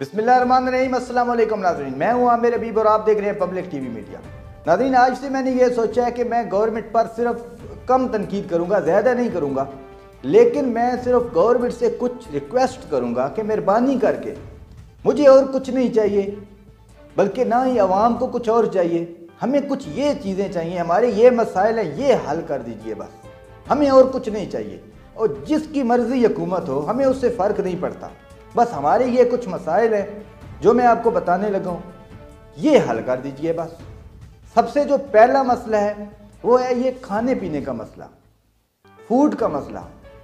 بسم اللہ الرحمن الرحیم، السلام علیکم ناظرین۔ میں ہوں عامر حبیب اور آپ دیکھ رہے ہیں پبلک ٹی وی میڈیا ناظرین، آج سے میں نے یہ سوچا ہے کہ میں گورنمنٹ پر صرف کم تنقید کروں گا، زیادہ نہیں کروں گا، لیکن میں صرف گورنمنٹ سے کچھ ریکویسٹ کروں گا کہ مہربانی کر کے مجھے اور کچھ نہیں چاہیے، بلکہ نہ ہی عوام کو کچھ اور چاہیے۔ ہمیں کچھ یہ چیزیں چاہیے، ہمارے یہ مسائل ہیں، یہ حل کر دیجیے بس۔ ہمیں اور کچھ نہیں چاہیے۔ اور جس کی مرضی حکومت ہو، ہمیں اس سے فرق نہیں پڑتا۔ بس ہمارے یہ کچھ مسائل ہیں جو میں آپ کو بتانے لگا ہوں۔ یہ حل کر دیجیے بس۔ سب سے جو پہلا مسئلہ ہے، وہ ہے یہ کھانے پینے کا مسئلہ۔ فوڈ کا مسئلہ۔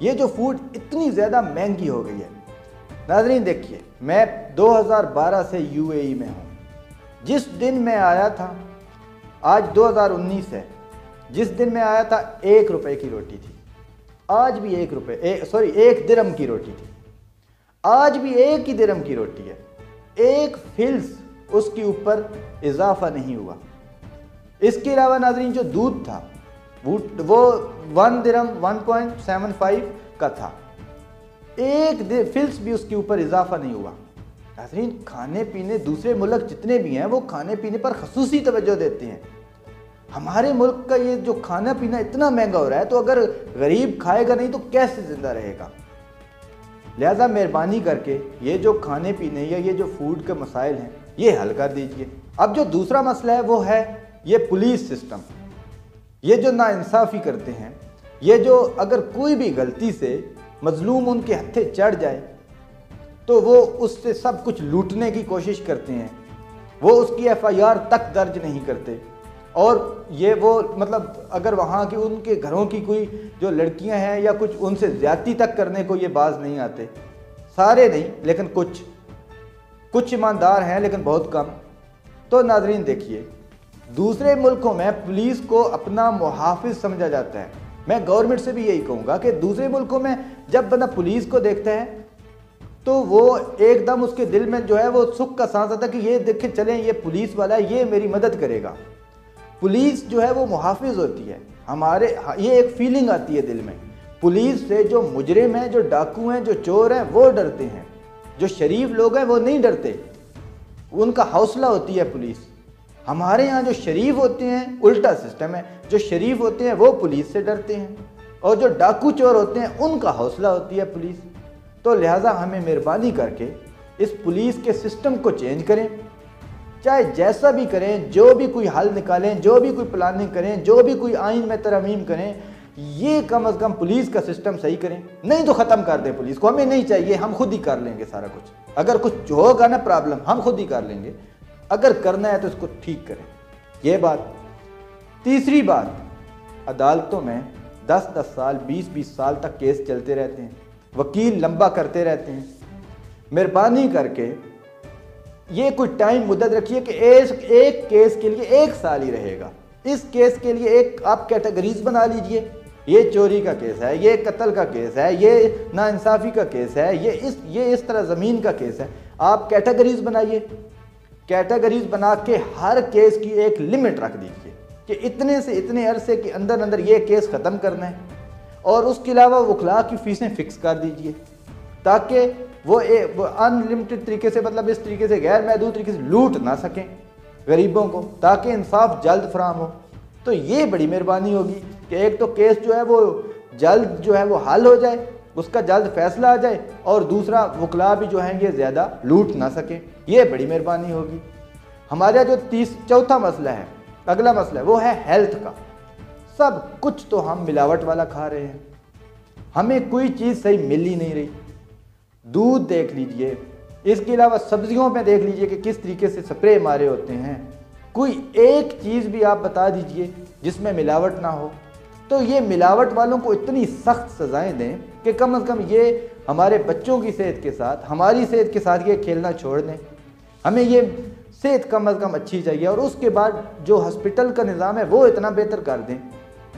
یہ جو فوڈ اتنی زیادہ مہنگی ہو گئی ہے۔ ناظرین دیکھیے، میں دو ہزار بارہ سے یو اے ای میں ہوں۔ جس دن میں آیا تھا، آج دو ہزار انیس ہے۔ جس دن میں آیا تھا، ایک روپے کی روٹی تھی۔ آج بھی ایک روپے سوری، ایک درم کی روٹی تھی۔ آج بھی ایک ہی درم کی روٹی ہے۔ ایک فلس اس کے اوپر اضافہ نہیں ہوا۔ اس کے علاوہ ناظرین، جو دودھ تھا، وہ ون درم ون پوائنٹ سیون فائیو کا تھا۔ ایک فلس بھی اس کے اوپر اضافہ نہیں ہوا۔ ناظرین، کھانے پینے دوسرے ملک جتنے بھی ہیں، وہ کھانے پینے پر خصوصی توجہ دیتے ہیں۔ ہمارے ملک کا یہ جو کھانا پینا اتنا مہنگا ہو رہا ہے، تو اگر غریب کھائے گا نہیں، تو کیسے زندہ رہے گا؟ لہذا مہربانی کر کے یہ جو کھانے پینے یا یہ جو فوڈ کے مسائل ہیں، یہ حل کر دیجیے۔ اب جو دوسرا مسئلہ ہے، وہ ہے یہ پولیس سسٹم یہ جو ناانصافی کرتے ہیں، یہ جو اگر کوئی بھی غلطی سے مظلوم ان کے ہتھے چڑھ جائے، تو وہ اس سے سب کچھ لوٹنے کی کوشش کرتے ہیں۔ وہ اس کی ایف آئی آر تک درج نہیں کرتے۔ اور یہ وہ مطلب اگر وہاں کی ان کے گھروں کی کوئی جو لڑکیاں ہیں یا کچھ ان سے زیادتی تک کرنے کو یہ باز نہیں آتے۔ سارے نہیں، لیکن کچھ۔ کچھ ایماندار ہیں، لیکن بہت کم۔ تو ناظرین دیکھیے، دوسرے ملکوں میں پولیس کو اپنا محافظ سمجھا جاتا ہے۔ میں گورنمنٹ سے بھی یہی کہوں گا کہ دوسرے ملکوں میں جب بندہ پولیس کو دیکھتا ہے، تو وہ ایک دم اس کے دل میں جو ہے وہ سکھ کا سانس آتا ہے کہ یہ دیکھیں چلیں، یہ پولیس والا ہے، یہ میری مدد کرے گا۔ پولیس جو ہے وہ محافظ ہوتی ہے۔ ہمارے یہ ایک فیلنگ آتی ہے دل میں۔ پولیس سے جو مجرم ہیں، جو ڈاکو ہیں، جو چور ہیں، وہ ڈرتے ہیں۔ جو شریف لوگ ہیں، وہ نہیں ڈرتے۔ ان کا حوصلہ ہوتی ہے پولیس۔ ہمارے ہاں جو شریف ہوتے ہیں، الٹا سسٹم ہے۔ جو شریف ہوتے ہیں، وہ پولیس سے ڈرتے ہیں۔ اور جو ڈاکو چور ہوتے ہیں، ان کا حوصلہ ہوتی ہے پولیس۔ تو لہٰذا ہمیں مہربانی کر کے اس پولیس کے سسٹم کو چینج کریں۔ چاہے جیسا بھی کریں، جو بھی کوئی حل نکالیں، جو بھی کوئی پلاننگ کریں، جو بھی کوئی آئین میں ترمیم کریں، یہ کم از کم پولیس کا سسٹم صحیح کریں۔ نہیں تو ختم کر دیں پولیس کو۔ ہمیں نہیں چاہیے، ہم خود ہی کر لیں گے سارا کچھ۔ اگر کچھ ہوگا نا پرابلم ہم خود ہی کر لیں گے۔ اگر کرنا ہے تو اس کو ٹھیک کریں۔ یہ بات۔ تیسری بات، عدالتوں میں دس دس سال، بیس بیس سال تک کیس چلتے رہتے ہیں۔ وکیل لمبا کرتے رہتے ہیں۔ مہربانی کر کے یہ کوئی ٹائم مدت رکھیے کہ ایک کیس کے لیے ایک سال ہی رہے گا۔ اس کیس کے لیے ایک آپ کیٹیگریز بنا لیجیے۔ یہ چوری کا کیس ہے، یہ قتل کا کیس ہے، یہ ناانصافی کا کیس ہے، یہ اس یہ اس طرح زمین کا کیس ہے۔ آپ کیٹیگریز بنائیے۔ کیٹیگریز بنا کے ہر کیس کی ایک لمٹ رکھ دیجیے کہ اتنے سے اتنے عرصے کے اندر اندر یہ کیس ختم کرنا ہے۔ اور اس کے علاوہ وکلا کی فیسیں فکس کر دیجیے تاکہ وہ ان لمٹڈ طریقے سے مطلب اس طریقے سے غیر محدود طریقے سے لوٹ نہ سکیں غریبوں کو، تاکہ انصاف جلد فراہم ہو۔ تو یہ بڑی مہربانی ہوگی کہ ایک تو کیس جو ہے وہ جلد جو ہے وہ حل ہو جائے، اس کا جلد فیصلہ آ جائے، اور دوسرا وکلا بھی جو ہیں یہ زیادہ لوٹ نہ سکیں۔ یہ بڑی مہربانی ہوگی۔ ہمارا جو تیس چوتھا مسئلہ ہے، اگلا مسئلہ ہے، وہ ہے ہیلتھ کا۔ سب کچھ تو ہم ملاوٹ والا کھا رہے ہیں۔ ہمیں کوئی چیز صحیح مل ہی نہیں رہی۔ دودھ دیکھ لیجیے۔ اس کے علاوہ سبزیوں میں دیکھ لیجیے کہ کس طریقے سے سپرے مارے ہوتے ہیں۔ کوئی ایک چیز بھی آپ بتا دیجیے جس میں ملاوٹ نہ ہو۔ تو یہ ملاوٹ والوں کو اتنی سخت سزائیں دیں کہ کم از کم یہ ہمارے بچوں کی صحت کے ساتھ، ہماری صحت کے ساتھ یہ کھیلنا چھوڑ دیں۔ ہمیں یہ صحت کم از کم اچھی چاہیے اور اس کے بعد جو ہسپٹل کا نظام ہے وہ اتنا بہتر کر دیں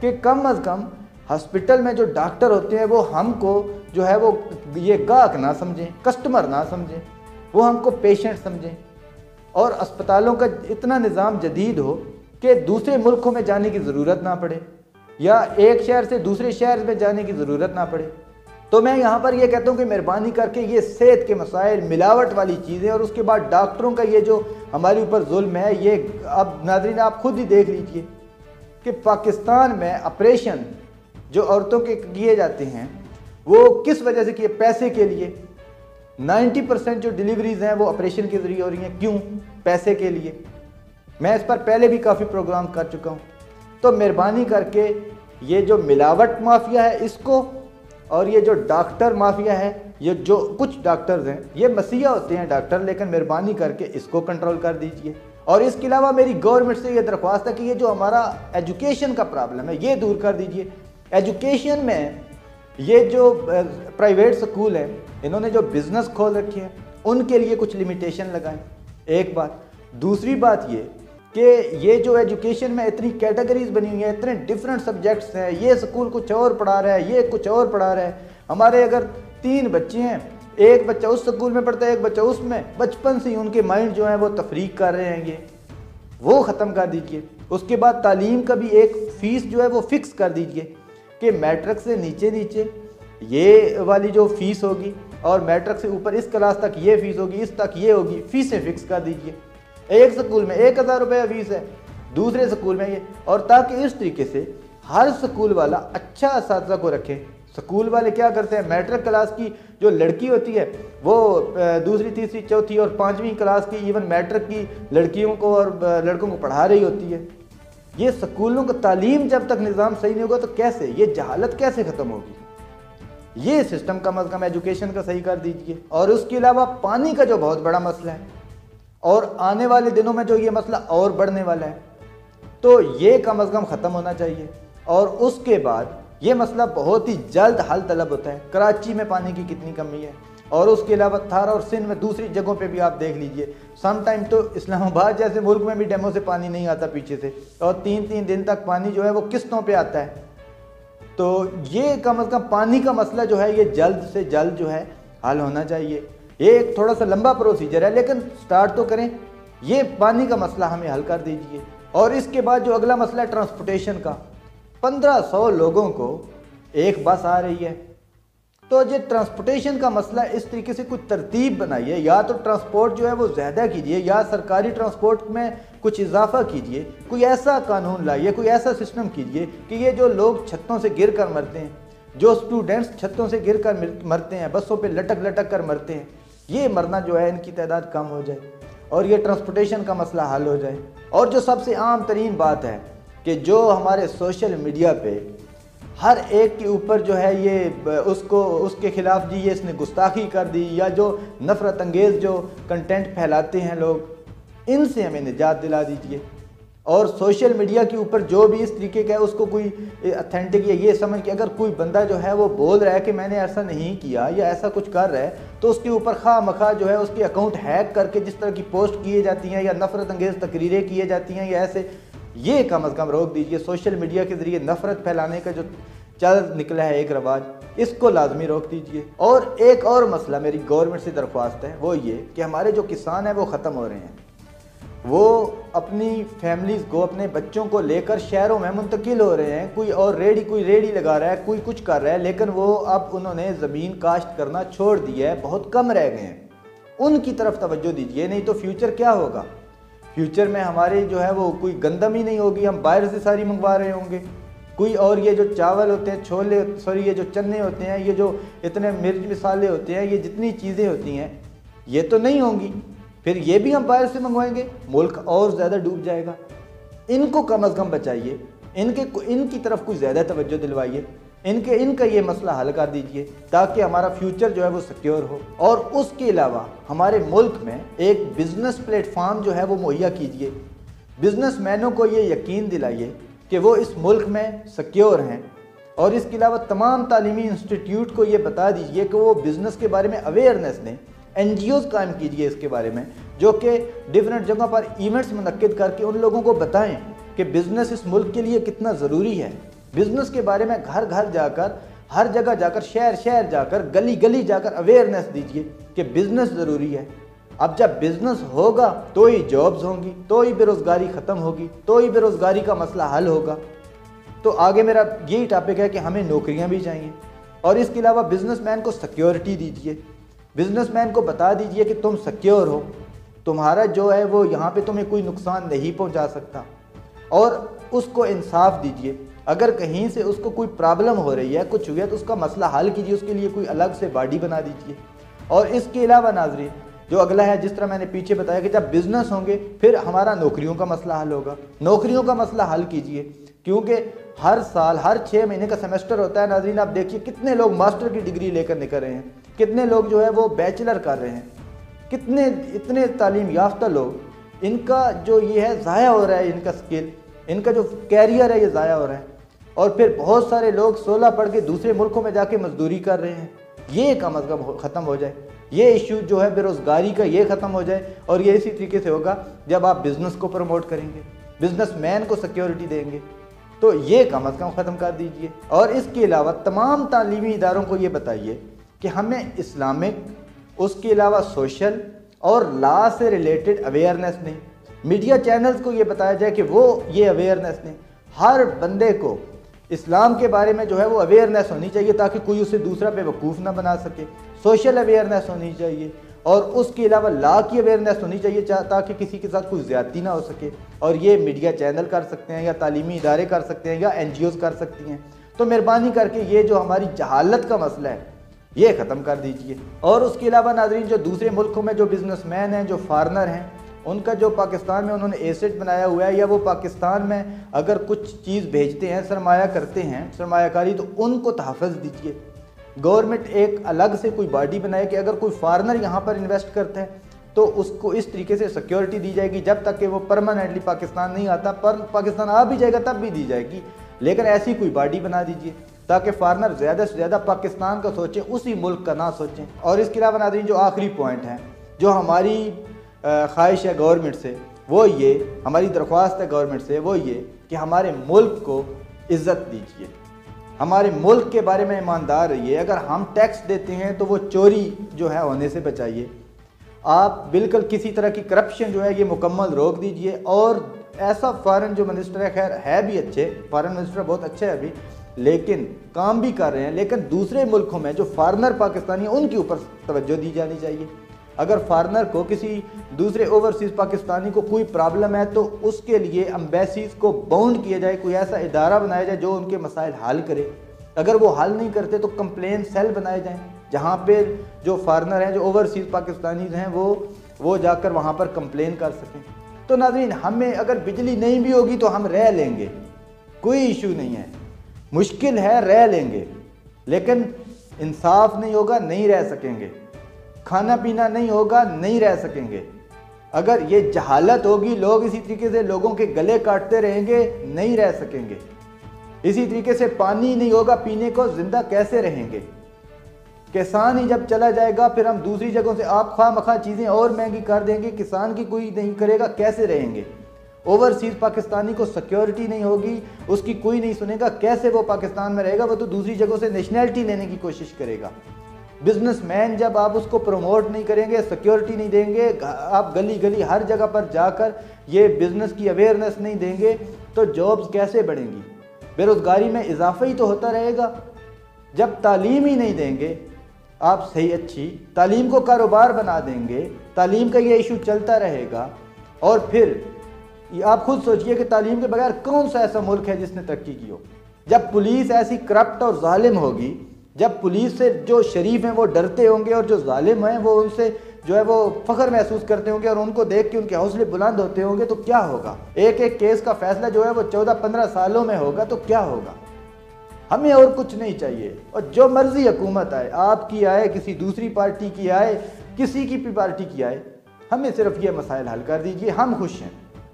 کہ کم از کم ہسپٹل میں جو ڈاکٹر ہوتے ہیں وہ ہم کو جو ہے وہ یہ گاہک نہ سمجھیں کسٹمر نہ سمجھیں، وہ ہم کو پیشنٹ سمجھیں۔ اور اسپتالوں کا اتنا نظام جدید ہو کہ دوسرے ملکوں میں جانے کی ضرورت نہ پڑے، یا ایک شہر سے دوسرے شہر میں جانے کی ضرورت نہ پڑے۔ تو میں یہاں پر یہ کہتا ہوں کہ مہربانی کر کے یہ صحت کے مسائل، ملاوٹ والی چیزیں اور اس کے بعد ڈاکٹروں کا یہ جو ہمارے اوپر ظلم ہے، یہ اب ناظرین آپ خود ہی دیکھ لیجیے کہ پاکستان میں اپریشن جو عورتوں کے کیے جاتے ہیں وہ کس وجہ سے کیے پیسے کے لیے نائنٹی پرسنٹ جو ڈیلیوریز ہیں وہ آپریشن کے ذریعے ہو رہی ہیں؟ کیوں؟ پیسے کے لیے۔ میں اس پر پہلے بھی کافی پروگرام کر چکا ہوں۔ تو مہربانی کر کے یہ جو ملاوٹ مافیا ہے اس کو اور یہ جو ڈاکٹر مافیا ہے، یہ جو کچھ ڈاکٹرز ہیں، یہ مسیحا ہوتے ہیں ڈاکٹر، لیکن مہربانی کر کے اس کو کنٹرول کر دیجیے۔ اور اس کے علاوہ میری گورنمنٹ سے یہ درخواست ہے کہ یہ جو ہمارا ایجوکیشن کا پرابلم ہے، یہ دور کر دیجیے۔ ایجوکیشن میں یہ جو پرائیویٹ سکول ہیں انہوں نے جو بزنس کھول رکھے ہیں ان کے لیے کچھ لمیٹیشن لگائیں ایک بات۔ دوسری بات یہ کہ یہ جو ایجوکیشن میں اتنی کیٹیگریز بنی ہوئی ہیں، اتنے ڈیفرنٹ سبجیکٹس ہیں، یہ سکول کچھ اور پڑھا رہا ہے، یہ کچھ اور پڑھا رہا ہے۔ ہمارے اگر تین بچے ہیں، ایک بچہ اس سکول میں پڑھتا ہے، ایک بچہ اس میں، بچپن سے ہی ان کے مائنڈ جو ہیں وہ تفریق کر رہے ہیں یہ وہ ختم کر دیجیے۔ اس کے بعد تعلیم کا بھی ایک فیس جو ہے وہ فکس کر دیجیے۔ کہ میٹرک سے نیچے نیچے یہ والی جو فیس ہوگی اور میٹرک سے اوپر اس کلاس تک یہ فیس ہوگی، اس تک یہ ہوگی، فیسیں فکس کر دیجیے۔ ایک سکول میں ایک ہزار روپے فیس ہے، دوسرے سکول میں یہ۔ اور تاکہ اس طریقے سے ہر سکول والا اچھا اساتذہ کو رکھے۔ سکول والے کیا کرتے ہیں؟ میٹرک کلاس کی جو لڑکی ہوتی ہے، وہ دوسری، تیسری، چوتھی اور پانچویں کلاس کی ایون میٹرک کی لڑکیوں کو اور لڑکوں کو پڑھا رہی ہوتی ہے۔ یہ سکولوں کا تعلیم جب تک نظام صحیح نہیں ہوگا تو کیسے؟ یہ جہالت کیسے ختم ہوگی؟ یہ سسٹم کم از کم ایجوکیشن کا صحیح کر دیجیے۔ اور اس کے علاوہ پانی کا جو بہت بڑا مسئلہ ہے، اور آنے والے دنوں میں جو یہ مسئلہ اور بڑھنے والا ہے، تو یہ کم از کم ختم ہونا چاہیے۔ اور اس کے بعد یہ مسئلہ بہت ہی جلد حل طلب ہوتا ہے۔ کراچی میں پانی کی کتنی کمی ہے؟ اور اس کے علاوہ تھارا اور سندھ میں دوسری جگہوں پہ بھی آپ دیکھ لیجیے۔ سم ٹائم تو اسلام آباد جیسے ملک میں بھی ڈیمو سے پانی نہیں آتا پیچھے سے، اور تین تین دن تک پانی جو ہے وہ قسطوں پہ آتا ہے۔ تو یہ کم از کم پانی کا مسئلہ جو ہے، یہ جلد سے جلد جو ہے حل ہونا چاہیے۔ یہ ایک تھوڑا سا لمبا پروسیجر ہے، لیکن سٹارٹ تو کریں۔ یہ پانی کا مسئلہ ہمیں حل کر دیجیے۔ اور اس کے بعد جو اگلا مسئلہ ہے ٹرانسپورٹیشن کا۔ پندرہ سو لوگوں کو ایک بس آ رہی ہے۔ تو یہ ٹرانسپورٹیشن کا مسئلہ اس طریقے سے کوئی ترتیب بنائیے، یا تو ٹرانسپورٹ جو ہے وہ زیادہ کیجیے یا سرکاری ٹرانسپورٹ میں کچھ اضافہ کیجیے کوئی ایسا قانون لائیے، کوئی ایسا سسٹم کیجیے کہ یہ جو لوگ چھتوں سے گر کر مرتے ہیں، جو سٹوڈنٹس چھتوں سے گر کر مرتے ہیں، بسوں پہ لٹک لٹک کر مرتے ہیں، یہ مرنا جو ہے ان کی تعداد کم ہو جائے اور یہ ٹرانسپورٹیشن کا مسئلہ حل ہو جائے۔ اور جو سب سے عام ترین بات ہے کہ جو ہمارے سوشل میڈیا پہ ہر ایک کے اوپر جو ہے یہ اس کو اس کے خلاف جی یہ اس نے گستاخی کر دی یا جو نفرت انگیز جو کنٹینٹ پھیلاتے ہیں لوگ، ان سے ہمیں نجات دلا دیجیے۔ اور سوشل میڈیا کے اوپر جو بھی اس طریقے کا ہے، اس کو کوئی اتھینٹک یا یہ سمجھ کہ اگر کوئی بندہ جو ہے وہ بول رہا ہے کہ میں نے ایسا نہیں کیا یا ایسا کچھ کر رہا ہے، تو اس کے اوپر خواہ مخواہ جو ہے اس کے اکاؤنٹ ہیک کر کے جس طرح کی پوسٹ کیے جاتی ہیں یا نفرت انگیز تقریریں کیے جاتی ہیں یا ایسے یہ کم از کم روک دیجیے، سوشل میڈیا کے ذریعے نفرت پھیلانے کا جو چل نکلا ہے، ایک رواج، اس کو لازمی روک دیجیے۔ اور ایک اور مسئلہ میری گورنمنٹ سے درخواست ہے، وہ یہ کہ ہمارے جو کسان ہیں، وہ ختم ہو رہے ہیں۔ وہ اپنی فیملیز کو، اپنے بچوں کو لے کر شہروں میں منتقل ہو رہے ہیں۔ کوئی اور ریڈی کوئی ریڈی لگا رہا ہے، کوئی کچھ کر رہا ہے، لیکن وہ اب انہوں نے زمین کاشت کرنا چھوڑ دیا ہے، بہت کم رہ گئے ہیں۔ ان کی طرف توجہ دیجیے، نہیں تو فیوچر کیا ہوگا؟ فیوچر میں ہمارے جو ہے وہ کوئی گندم ہی نہیں ہوگی، ہم باہر سے ساری منگوا رہے ہوں گے۔ کوئی اور یہ جو چاول ہوتے ہیں، چھولے، سوری، یہ جو چنے ہوتے ہیں، یہ جو اتنے مرچ مسالے ہوتے ہیں، یہ جتنی چیزیں ہوتی ہیں، یہ تو نہیں ہوں گی۔ پھر یہ بھی ہم باہر سے منگوائیں گے، ملک اور زیادہ ڈوب جائے گا۔ ان کو کم از کم بچائیے، ان کے ان کی طرف کوئی زیادہ توجہ دلوائیے۔ ان کے ان کا یہ مسئلہ حل کر دیجیے تاکہ ہمارا فیوچر جو ہے وہ سیکیور ہو۔ اور اس کے علاوہ ہمارے ملک میں ایک بزنس پلیٹ فارم جو ہے وہ مہیا کیجیے۔ بزنس مینوں کو یہ یقین دلائیے کہ وہ اس ملک میں سیکیور ہیں۔ اور اس کے علاوہ تمام تعلیمی انسٹیٹیوٹ کو یہ بتا دیجیے کہ وہ بزنس کے بارے میں اویئرنیس دیں این جی اوز قائم کیجیے اس کے بارے میں، جو کہ ڈیفرنٹ جگہ پر ایونٹس منعقد کر کے ان لوگوں کو بتائیں کہ بزنس اس ملک کے لیے کتنا ضروری ہے۔ بزنس کے بارے میں گھر گھر جا کر، ہر جگہ جا کر، شہر شہر جا کر، گلی گلی جا کر اویئرنیس دیجیے کہ بزنس ضروری ہے۔ اب جب بزنس ہوگا تو ہی جابز ہوں گی، تو ہی بے روزگاری ختم ہوگی، تو ہی بے روزگاری کا مسئلہ حل ہوگا۔ تو آگے میرا یہی ٹاپک ہے کہ ہمیں نوکریاں بھی چاہیے۔ اور اس کے علاوہ بزنس مین کو سیکیورٹی دیجیے بزنس مین کو بتا دیجیے کہ تم سیکیور ہو۔ تمہارا جو ہے وہ یہاں پہ تمہیں کوئی نقصان نہیں پہنچا سکتا۔ اور اس کو انصاف دیجیے اگر کہیں سے اس کو کوئی پرابلم ہو رہی ہے، کچھ ہوئی ہے تو اس کا مسئلہ حل کیجیے اس کے لیے کوئی الگ سے باڈی بنا دیجیے اور اس کے علاوہ ناظرین، جو اگلا ہے، جس طرح میں نے پیچھے بتایا کہ جب بزنس ہوں گے، پھر ہمارا نوکریوں کا مسئلہ حل ہوگا۔ نوکریوں کا مسئلہ حل کیجیے کیونکہ ہر سال، ہر چھ مہینے کا سیمسٹر ہوتا ہے ناظرین، آپ دیکھیے کتنے لوگ ماسٹر کی ڈگری لے کر نکل رہے ہیں۔ کتنے لوگ جو ہے وہ بیچلر کر رہے ہیں۔ کتنے، اتنے تعلیم یافتہ لوگ۔ ان کا جو یہ ہے، ضائع ہو رہا ہے ان کا سکل ان کا جو کیریئر ہے، یہ ضائع ہو رہا ہے۔ اور پھر بہت سارے لوگ سولہ پڑھ کے دوسرے ملکوں میں جا کے مزدوری کر رہے ہیں۔ یہ کم از کم ختم ہو جائے۔ یہ ایشو جو ہے بے روزگاری کا یہ ختم ہو جائے اور یہ اسی طریقے سے ہوگا جب آپ بزنس کو پروموٹ کریں گے بزنس مین کو سیکیورٹی دیں گے۔ تو یہ کم از کم ختم کر دیجیے۔ اور اس کے علاوہ تمام تعلیمی اداروں کو یہ بتائیے کہ ہمیں اسلامک، اس کے علاوہ سوشل اور لا سے ریلیٹڈ اویئرنیس نہیں۔ میڈیا چینلز کو یہ بتایا جائے کہ وہ یہ اویئرنیس نہیں۔ ہر بندے کو اسلام کے بارے میں جو ہے وہ اویئرنیس ہونی چاہیے تاکہ کوئی اسے دوسرا بے وقوف نہ بنا سکے۔ سوشل اویئرنیس ہونی چاہیے اور اس کے علاوہ لا کی اویئرنیس ہونی چاہیے تاکہ کسی کے ساتھ کوئی زیادتی نہ ہو سکے اور یہ میڈیا چینل کر سکتے ہیں یا تعلیمی ادارے کر سکتے ہیں یا این جی اوز کر سکتی ہیں۔ تو مہربانی کر کے یہ جو ہماری جہالت کا مسئلہ ہے، یہ ختم کر دیجیے۔ اور اس کے علاوہ ناظرین، جو دوسرے ملکوں میں جو بزنس مین ہیں، جو فارنر ہیں ان کا جو پاکستان میں انہوں نے ایسٹ بنایا ہوا ہے یا وہ پاکستان میں اگر کچھ چیز بھیجتے ہیں، سرمایہ کرتے ہیں، سرمایہ کاری، تو ان کو تحفظ دیجیے گورنمنٹ ایک الگ سے کوئی باڈی بنائے کہ اگر کوئی فارنر یہاں پر انویسٹ کرتے ہیں، تو اس کو اس طریقے سے سیکیورٹی دی جائے گی۔ جب تک کہ وہ پرماننٹلی پاکستان نہیں آتا، پر پاکستان آ بھی جائے گا، تب بھی دی جائے گی۔ لیکن ایسی کوئی باڈی بنا دیجیے تاکہ فارنر زیادہ سے زیادہ پاکستان کا سوچیں اسی ملک کا نہ سوچیں۔ اور اس کے علاوہ ناظرین، جو آخری پوائنٹ ہیں جو ہماری خواہش ہے گورنمنٹ سے، وہ یہ، ہماری درخواست ہے گورنمنٹ سے، وہ یہ کہ ہمارے ملک کو عزت دیجیے ہمارے ملک کے بارے میں ایماندار رہیے۔ اگر ہم ٹیکس دیتے ہیں تو وہ چوری جو ہے ہونے سے بچائیے۔ آپ بالکل کسی طرح کی کرپشن جو ہے یہ مکمل روک دیجیے۔ اور ایسا فارن جو منسٹر ہے، خیر ہے بھی اچھے۔ فارن منسٹر بہت اچھے ہے ابھی۔ لیکن کام بھی کر رہے ہیں۔ لیکن دوسرے ملکوں میں جو فارنر پاکستانی ہیں، ان کے اوپر توجہ دی جانی چاہیے۔ اگر فارنر کو کسی دوسرے اوورسیز پاکستانی کو کوئی پرابلم ہے تو اس کے لیے امبیسیز کو باؤنڈ کیا جائے، کوئی ایسا ادارہ بنایا جائے جو ان کے مسائل حل کرے۔ اگر وہ حل نہیں کرتے تو کمپلین سیل بنائے جائیں۔ جہاں پہ جو فارنر ہیں، جو اوورسیز پاکستانیز ہیں، وہ وہ جا کر وہاں پر کمپلین کر سکیں۔ تو ناظرین، ہمیں اگر بجلی نہیں بھی ہوگی تو ہم رہ لیں گے۔ کوئی ایشو نہیں ہے۔ مشکل ہے رہ لیں گے، لیکن انصاف نہیں ہوگا، نہیں رہ سکیں گے۔ کھانا پینا نہیں ہوگا، نہیں رہ سکیں گے۔ اگر یہ جہالت ہوگی، لوگ اسی طریقے سے لوگوں کے گلے کاٹتے رہیں گے، نہیں رہ سکیں گے۔ اسی طریقے سے پانی نہیں ہوگا، پینے کو زندہ کیسے رہیں گے؟ کسان ہی جب چلا جائے گا، پھر ہم دوسری جگہوں سے آپ خواہ مخواہ چیزیں اور مہنگی کر دیں گے، کسان کی کوئی نہیں کرے گا، کیسے رہیں گے؟ اوورسیز پاکستانی کو سیکیورٹی نہیں ہوگی، اس کی کوئی نہیں سنے گا، کیسے وہ پاکستان میں رہے گا؟ وہ تو دوسری جگہوں سے نیشنلٹی لینے کی کوشش کرے گا۔ بزنس مین جب آپ اس کو پروموٹ نہیں کریں گے سیکیورٹی نہیں دیں گے آپ گلی گلی ہر جگہ پر جا کر یہ بزنس کی اویئرنیس نہیں دیں گے، تو جابز کیسے بڑھیں گی؟ بے روزگاری میں اضافہ ہی تو ہوتا رہے گا۔ جب تعلیم ہی نہیں دیں گے، آپ صحیح اچھی تعلیم کو کاروبار بنا دیں گے، تعلیم کا یہ ایشو چلتا رہے گا۔ اور پھر آپ خود سوچئے کہ تعلیم کے بغیر کون سا ایسا ملک ہے جس نے ترقی کی ہو؟ جب پولیس ایسی کرپٹ اور ظالم ہوگی جب پولیس سے جو شریف ہیں وہ ڈرتے ہوں گے اور جو ظالم ہیں وہ ان سے جو ہے وہ فخر محسوس کرتے ہوں گے اور ان کو دیکھ کے ان کے حوصلے بلند ہوتے ہوں گے، تو کیا ہوگا؟ ایک ایک کیس کا فیصلہ جو ہے وہ چودہ پندرہ سالوں میں ہوگا، تو کیا ہوگا؟ ہمیں اور کچھ نہیں چاہیے۔ اور جو مرضی حکومت آئے، آپ کی آئے، کسی دوسری پارٹی کی آئے، کسی کی بھی پارٹی کی آئے، ہمیں صرف یہ مسائل حل کر دیجیے، ہم خوش ہیں۔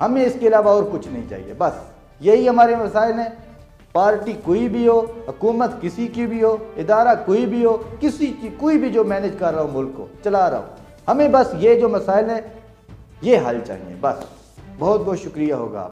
ہمیں اس کے علاوہ اور کچھ نہیں چاہیے، بس یہی ہمارے مسائل ہیں۔ پارٹی کوئی بھی ہو، حکومت کسی کی بھی ہو، ادارہ کوئی بھی ہو، کسی کی کوئی بھی جو مینج کر رہا ہوں ملک کو، چلا رہا ہوں ہمیں بس یہ جو مسائل ہیں، یہ حل چاہیے، بس۔ بہت بہت شکریہ ہوگا